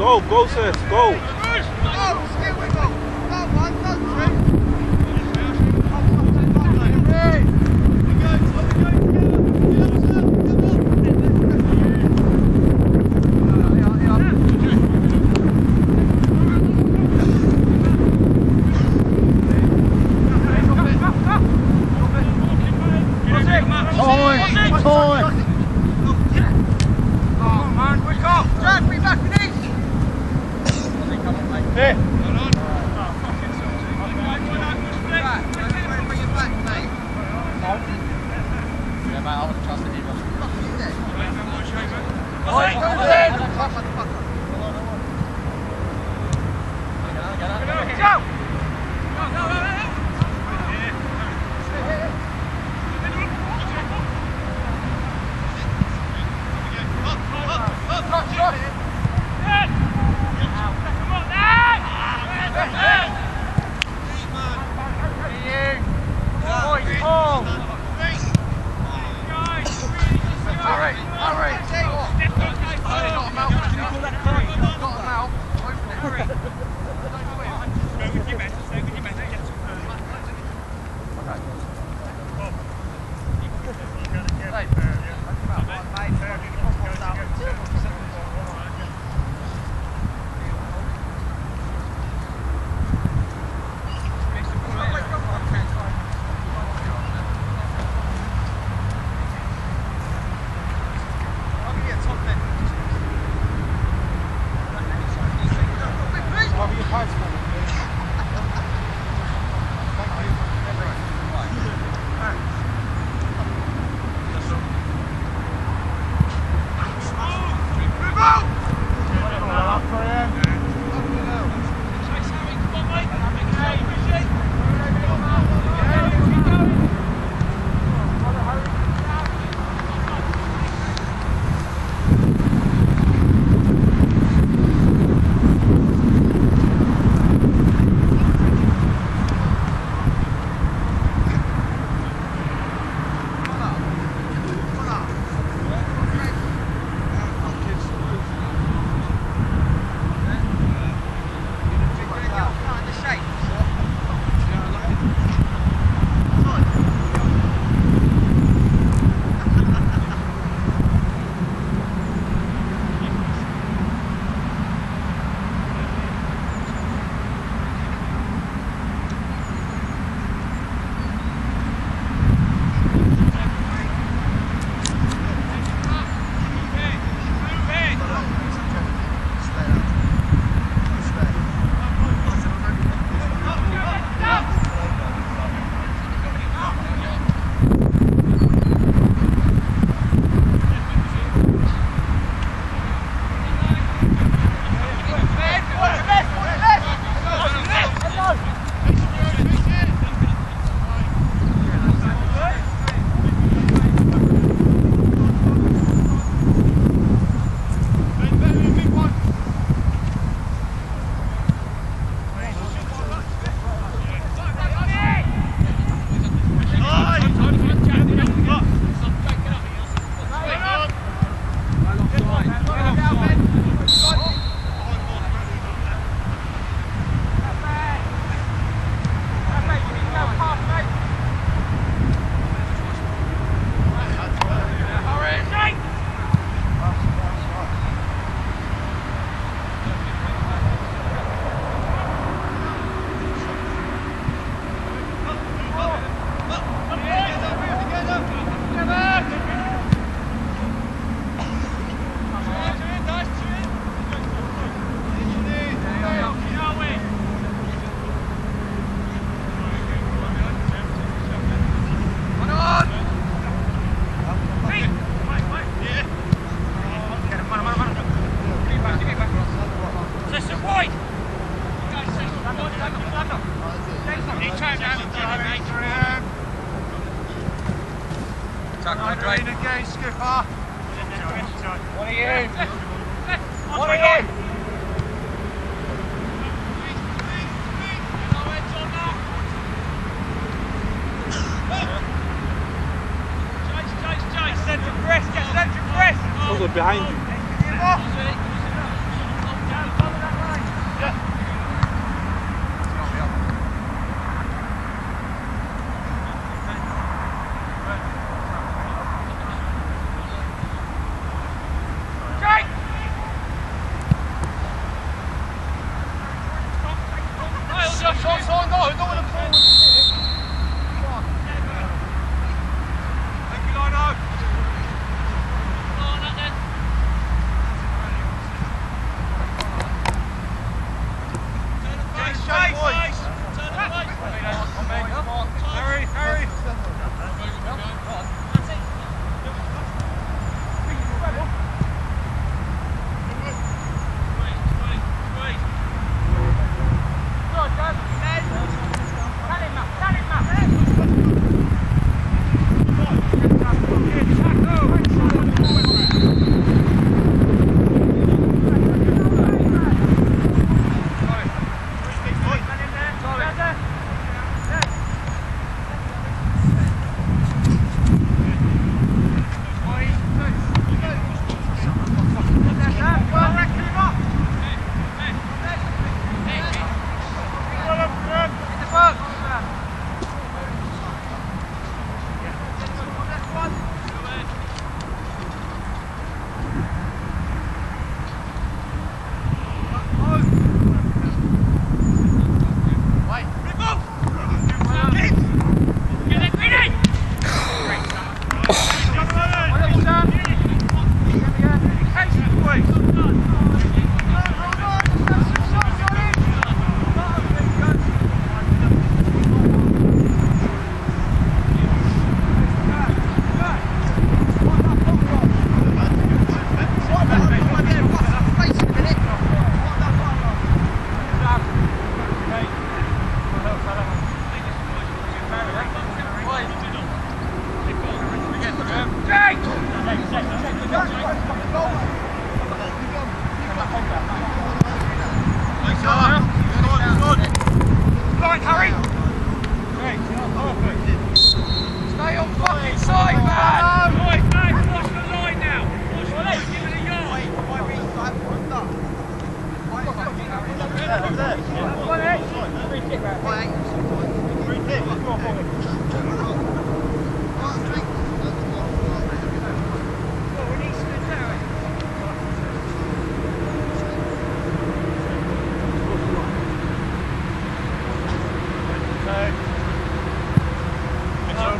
Go, go, sis, go. aqui, velho. Behind you.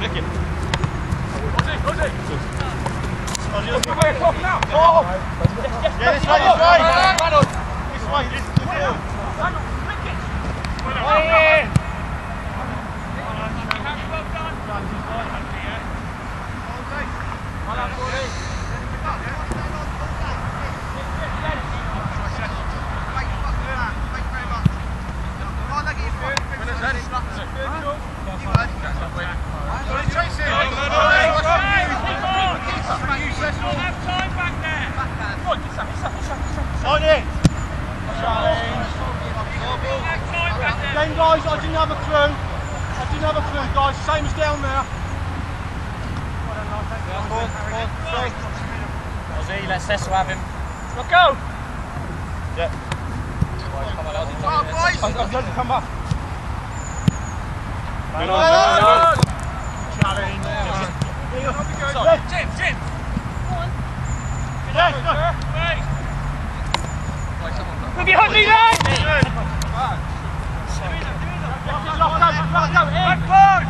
Yeah, this way, this way. This way, this is the field. On Same as down there. Ozzy, let Cecil have him. Let's go. Yeah. Come on, boys! I'm going to come back. Challenge. Jim, Jim. Yeah, go. Look at Huntley there. Back forward.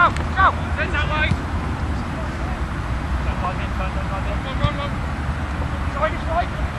go, go! Head that way! Run, run, run! Side is right!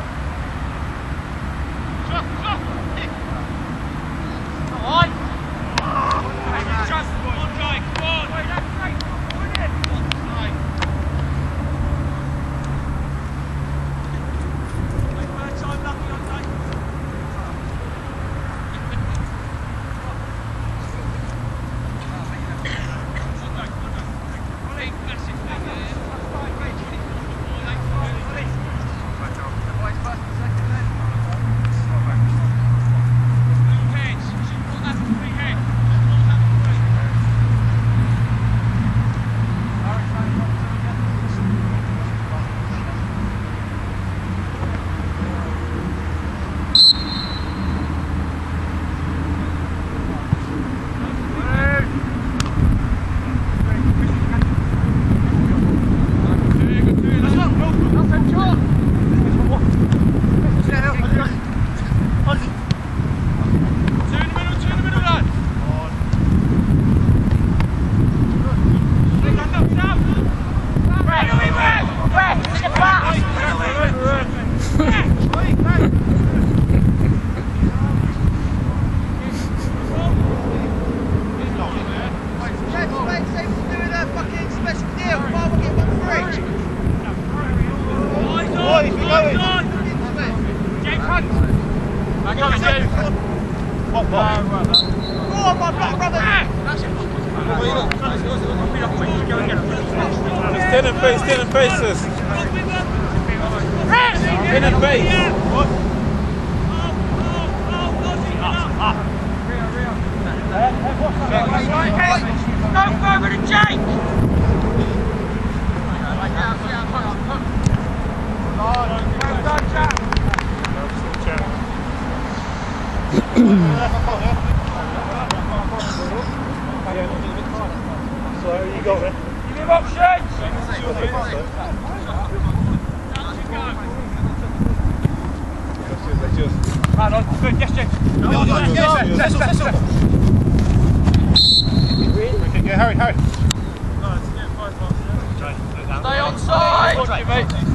Right, mate.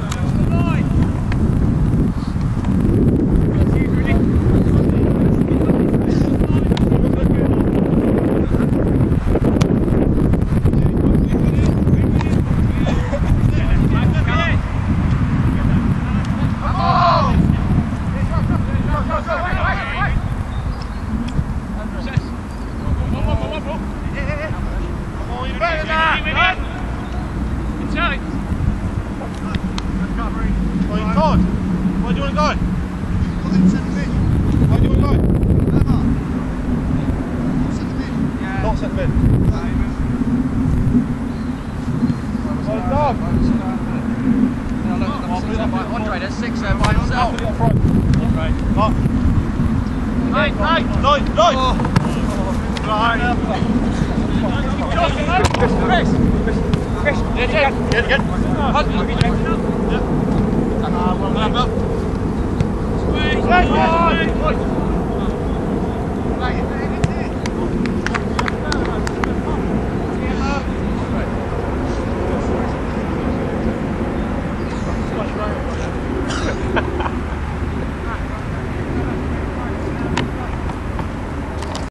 Right.